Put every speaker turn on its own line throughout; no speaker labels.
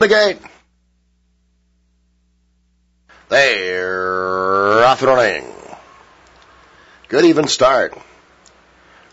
the gate. They're off and running. Good even start.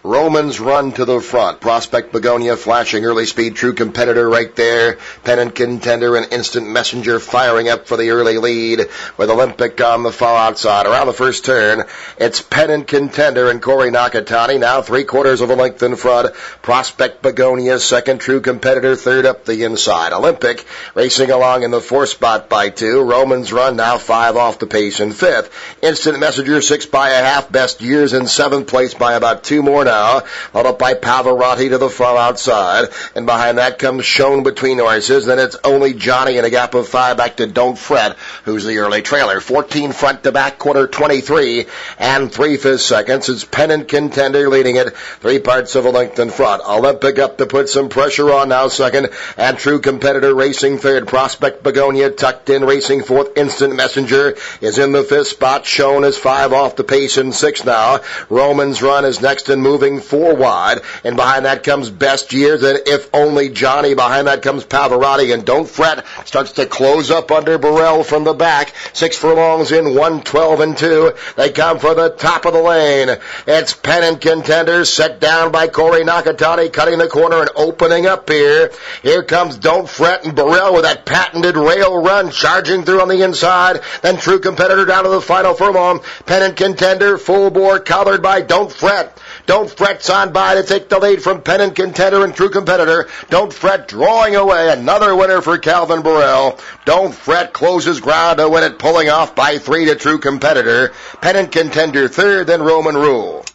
Romans run to the front. Prospect Begonia flashing early speed. True competitor right there. Pennant contender and instant messenger firing up for the early lead with Olympic on the far outside. Around the first turn, it's Pennant contender and Corey Nakatani now three quarters of a length in front. Prospect Begonia second. True competitor third up the inside. Olympic racing along in the fourth spot by two. Romans run now five off the pace in fifth. Instant messenger six by a half. Best years in seventh place by about two more now now, up by Pavarotti to the far outside, and behind that comes Shone between horses. Then it's only Johnny in a gap of five back to Don't Fret, who's the early trailer. 14 front to back, quarter 23, and three fifth seconds. It's Pennant Contender leading it, three parts of a length in front. Olympic up to put some pressure on now second, and True Competitor racing third. Prospect Begonia tucked in racing fourth. Instant Messenger is in the fifth spot. Shone is five off the pace in six now. Romans Run is next and moving moving four wide, and behind that comes Best Years, and Ifonlyjohnny, behind that comes Pavarotti, and Don't Fret starts to close up under Borel from the back. Six furlongs in, one twelve and two. They come for the top of the lane. It's pennant contenders set down by Corey Nakatani, cutting the corner and opening up here. Here comes Don't Fret and Borel with that patented rail run charging through on the inside. Then true competitor down to the final furlong. Pennant contender, full bore collared by Don't Fret. Don't fret on by to take the lead from pennant contender and true competitor. Don't fret drawing away another winner for Calvin Borel. Don't fret closes ground to win it pulling off by three to true competitor. Pennant contender third, then Roman Rule.